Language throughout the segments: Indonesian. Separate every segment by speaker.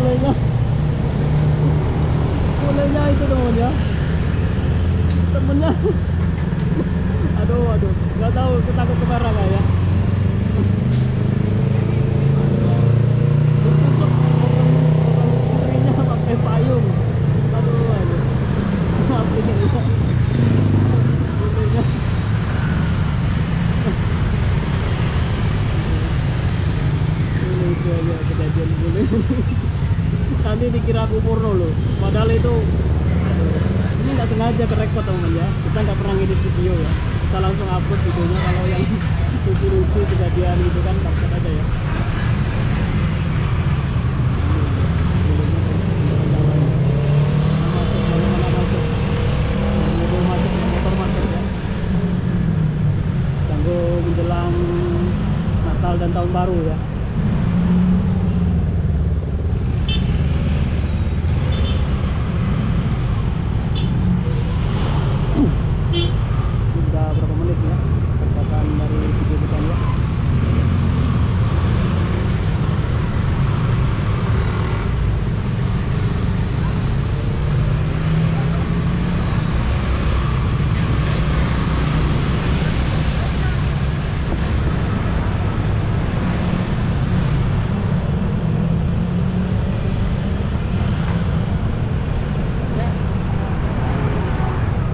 Speaker 1: mulainya mulainya itu teman ya. Temennya. Aduh aduh. Nggak tahu aku takut kemarah ya istrinya pakai payung aduh aduh apa ini ya mulainya ini itu aja kejadian boleh tadi dikira aku porno loh padahal itu ini nggak sengaja ke record teman ya. Kita nggak pernah ngedit video ya. Kita langsung upload videonya kalau yang lucu-lucu kejadian gitu kan dapat aja ya. Menjelang Natal dan tahun baru ya sudah berapa menit ya perkataan dari video kita ya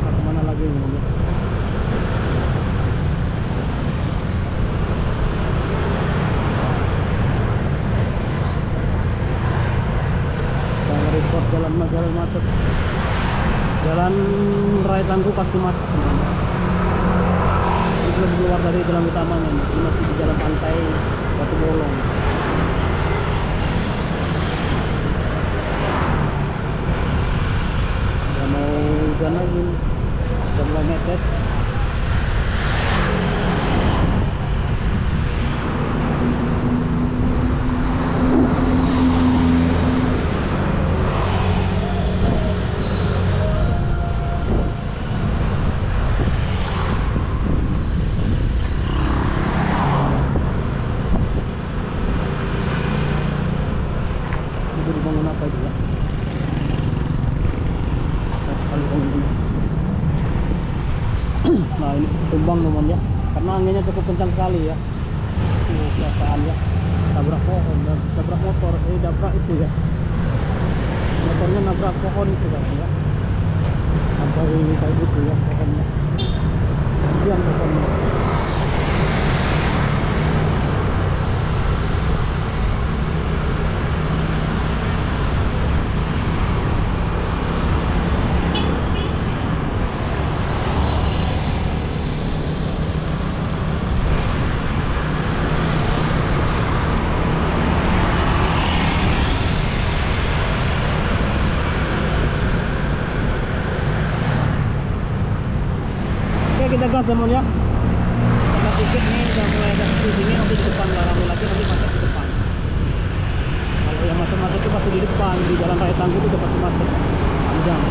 Speaker 1: Nah, ke mana lagi ini ya? Kita report jalan jalan macet jalan raya tangguh pasti sebenarnya. ini belum keluar dari utamanya nih. ini masih di jalan pantai Batu Bolong udah mau hujan lagi udah mulai netes itu dibangun apa itu ya kali bangun dulu nah ini tumbang teman ya karena anginnya cukup kencang sekali ya. Tuh ya. Tabrak pohon dan tabrak motor. Eh tabrak itu ya. Motornya nabrak pohon itu kan ya. Sampai kayak gitu ya pohonnya. Kasihan pohonnya kita gas ya Kita dikit nih udah mulai agak di sini nanti di depan nggak rame lagi nanti macet di depan. Kalau yang macet-macet itu pasti di depan di jalan raya tangguh itu pasti macet panjang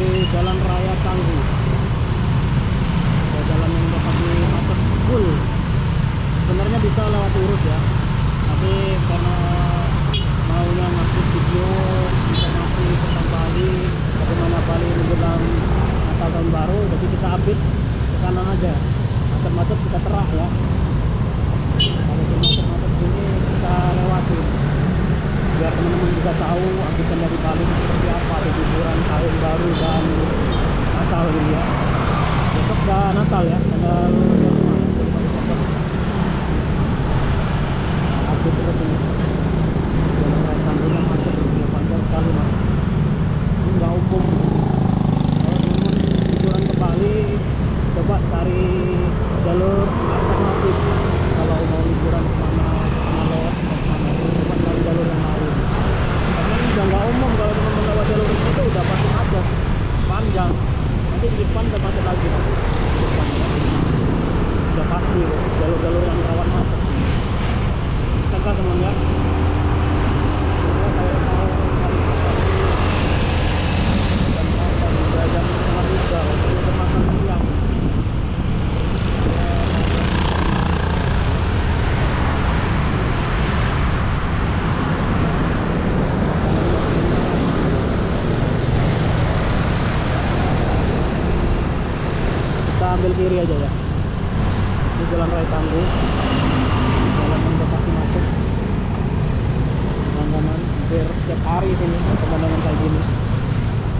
Speaker 1: di jalan raya Canggu ada jalan yang dapat dimasuk full. Sebenarnya bisa lewat urut ya. Tapi karena maunya masuk video informasi tentang Bali bagaimana Bali menjelang Natal tahun baru jadi kita update ke kanan aja. Macet-macet kita terak ya. Kalau macet-macet ini kita lewati biar teman-teman juga tahu update dari Bali seperti apa di liburan tahun baru dan Natal ini ya. Besok udah Natal ya tanggal 25 update terus ini jalan raya Tangerang macet ya panjang sekali mas ini nggak umum kalau teman-teman liburan ke Bali coba cari jalur alternatif kalau mau liburan ke mana ke mana lewat ke mana coba cari jalur yang lain karena ini udah nggak umum kalau teman-teman lewat jalur ini itu udah pasti macet panjang nanti di depan udah macet lagi nanti di depan ya. udah pasti jalur-jalur yang rawan macet kita semuanya Semua saya mau cari sesuatu dan makan udah jam setengah tiga waktu udah makan siang kita ambil kiri aja ya. Ini jalan raya tangguh jalan yang pasti macet pemandangan hampir setiap hari sini pemandangan kayak gini.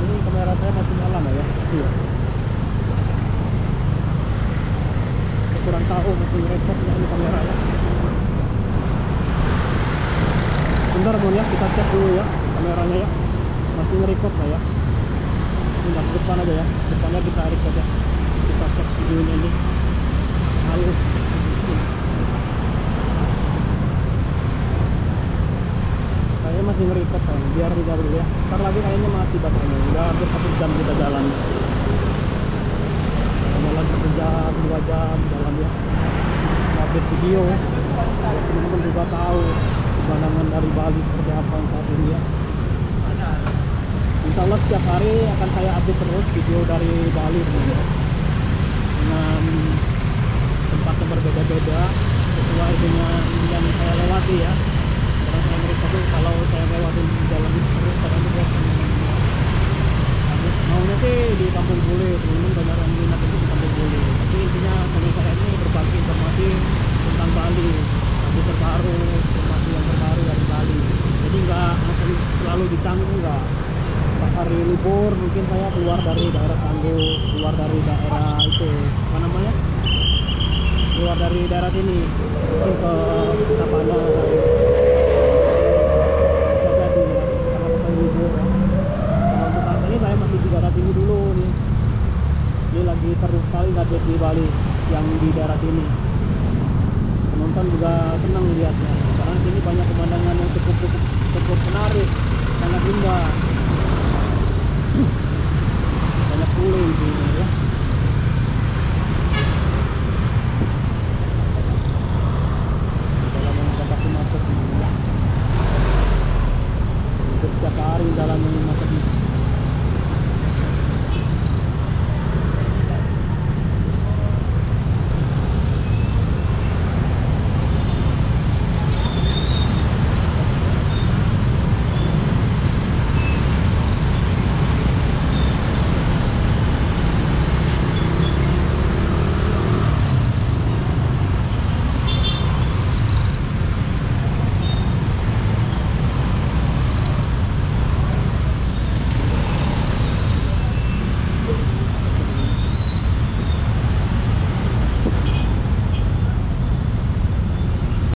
Speaker 1: Ini kamera saya masih nyala nggak ya? Iya. Kurang tahu masih repot nggak ini kamera ya. Bentar mon ya. Kita cek dulu ya kameranya ya. Masih nge-record nggak ya. Ke depan aja ya. Depannya kita tarik aja halus kayaknya masih nge-record kan biar tidak dulu ya. Ntar lagi kayaknya mati baterainya udah hampir satu jam kita jalan. Jalan satu jam dua jam jalan ya. Update video biar teman-teman juga tahu pemandangan dari Bali seperti apa yang saat ini ya. Insya Allah setiap hari akan saya update terus video dari Bali. teman-teman dengan tempat berbeda-beda sesuai dengan yang saya lewati ya. Karena saya tuh kalau saya lewatin jalan itu terus bosan Habis maunya sih di kampung bule teman-teman banyak yang minat itu di kampung bule. Tapi intinya channel saya ini berbagi informasi tentang Bali update terbaru informasi yang terbaru dari Bali. Jadi nggak selalu di Canggu nggak hari libur mungkin saya keluar dari daerah Canggu keluar dari daerah itu. Apa namanya keluar dari daerah sini mungkin ke ini dulu nih. Ini lagi seru sekali update di Bali yang di daerah sini penonton juga senang melihatnya. Karena sini banyak pemandangan yang cukup cukup menarik sangat indah. Banyak sini ya